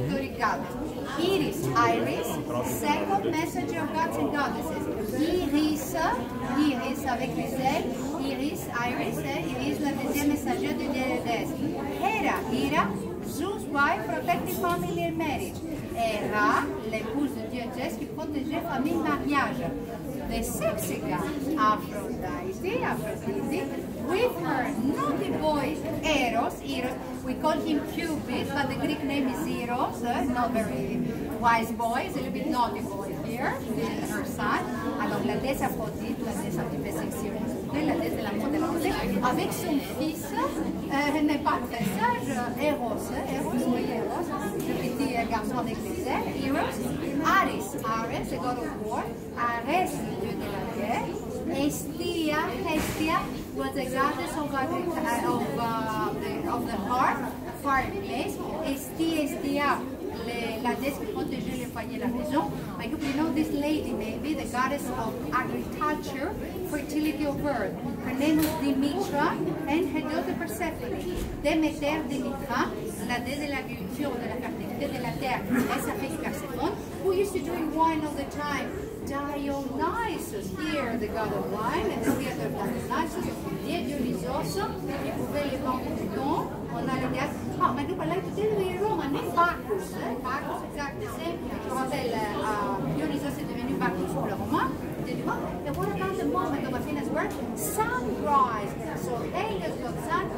victory goddess. Iris, Iris, second messenger of gods and goddesses. Iris, Iris avec les ailes, Iris, Iris, eh, Iris la deuxième messagère de déesse. Hera, Hera, Zeus' wife, protecting family and marriage. Hera, l'épouse de dieu Zeus qui protégeait famille mariage. The sexy god, Aphrodite, Aphrodite, with her naughty boy Eros, Eros, we call him Cupid, but the Greek name is Eros, uh, not very wise boy, it's a little bit naughty boy here, her son. Alors la déesse Aphrodite, la déesse un petit peu sexy aujourd'hui, la déesse de l'amour de la beauté, avec son fils, euh, n'est pas très sage, Eros, Eros, oui, Eros, le petit garçon avec les ailes, Eros, Ares, Ares, the god of war, Ares, le dieu de la guerre, Hestia, was the goddess of, uh, of, uh, the, of the heart, fireplace. Hestia, Hestia, la déesse qui protégeait le foyer la maison. I hope you know this lady, maybe, the goddess of agriculture, fertility of earth. Her name was Dimitra and her daughter Persephone. Demeter Dimitra, la déesse de l'agriculture, de la fertilité de la terre, et sa fille Persephone, who used to drink wine all the time. Dionysus, here the god of wine, and the theater of Dionysus, Dieu Dionysos, qui pouvait les vendre du don. On le ah, mais nous parlons tout de Rome, n'est Bacchus, hein? Bacchus, exact, c'est, je rappelle, uh, Dionysos est devenu Bacchus pour le. And what about the moment of Athena's birth? Sunrise. So Helios got sun